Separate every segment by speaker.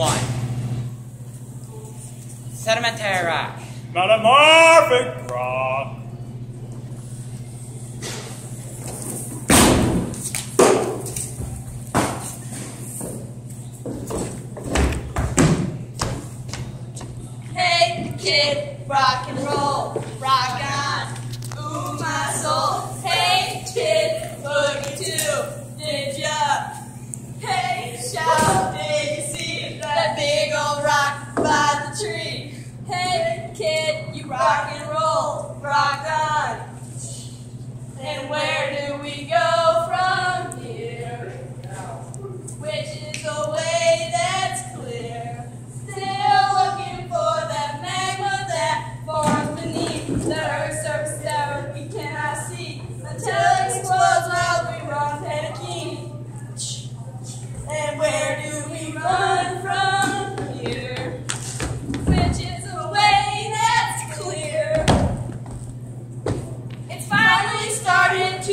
Speaker 1: one. Sedimentary rock.
Speaker 2: Metamorphic rock.
Speaker 3: Hey, kid, rock and roll, rock on. Rock and roll, rock on. And where do we go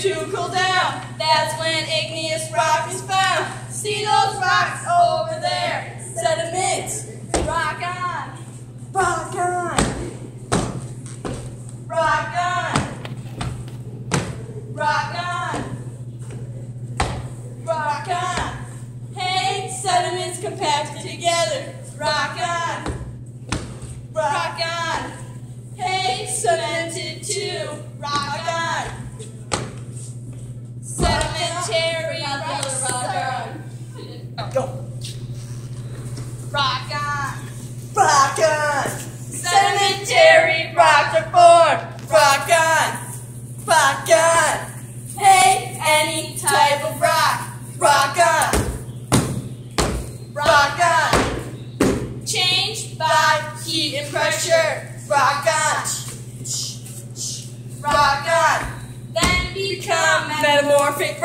Speaker 3: to cool down. That's when igneous rock is found. See those rocks over there? Sediments. Rock on. Rock on. Rock on. Rock on. Rock on. Hey, sediments compacted together. Rock on. Rock on. Hey, cemented too. Rock on. Rock on. Changed by heat and pressure. Rock on. Rock on. Then become metamorphic.